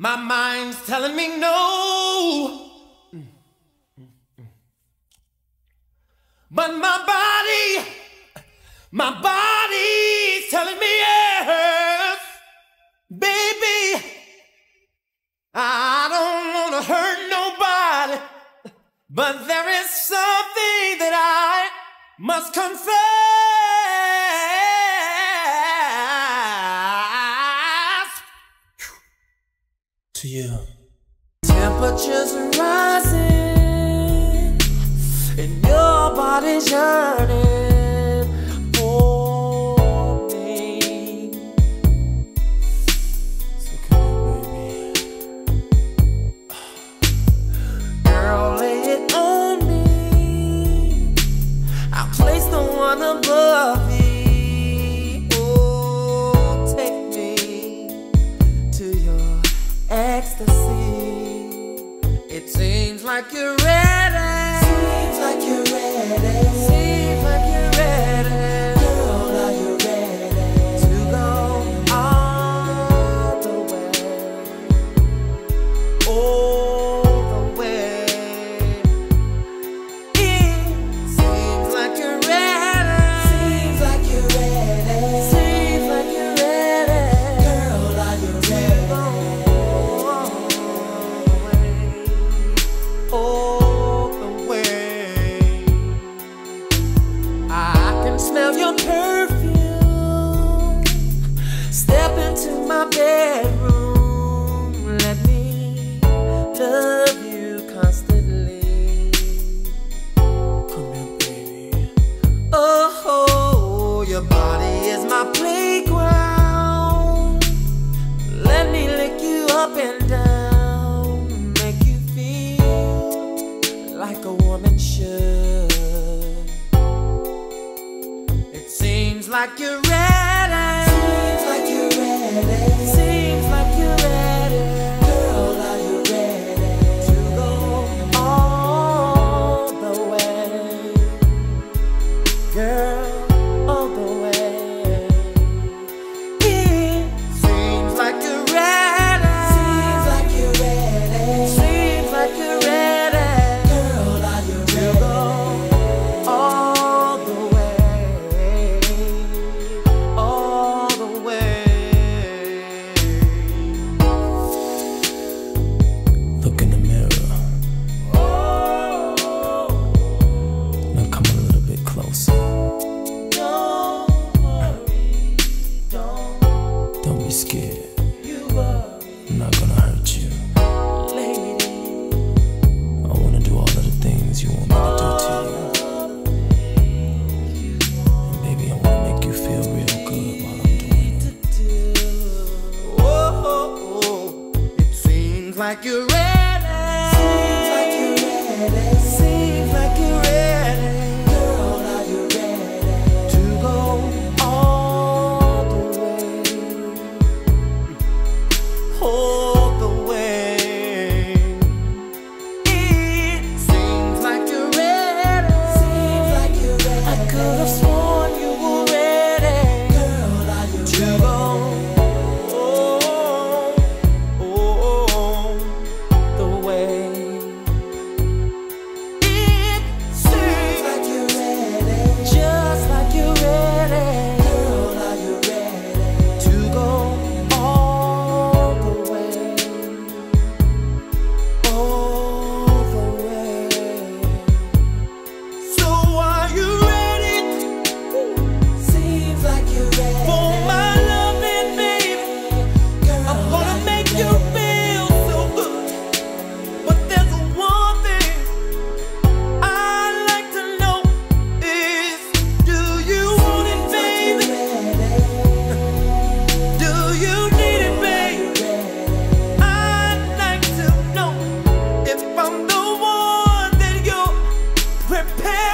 My mind's telling me no. But my body, my body's telling me yes. Baby, I don't want to hurt nobody. But there is something that I must confess you. Temperatures rising, and your body's yearning for me. So come here, baby. Girl, lay it on me. I'll place the one above me. Ecstasy. It seems like you're ready. Step into my bedroom. Let me love you constantly. Come here, baby. Oh, your body is my playground. Let me lick you up and down. Seems like you're ready. Seems like you're ready. Seems you. lady. I wanna do all of the things you want me to do to you. And baby, I wanna make you feel real good while I'm doing it. Oh, it seems like you're. prepare.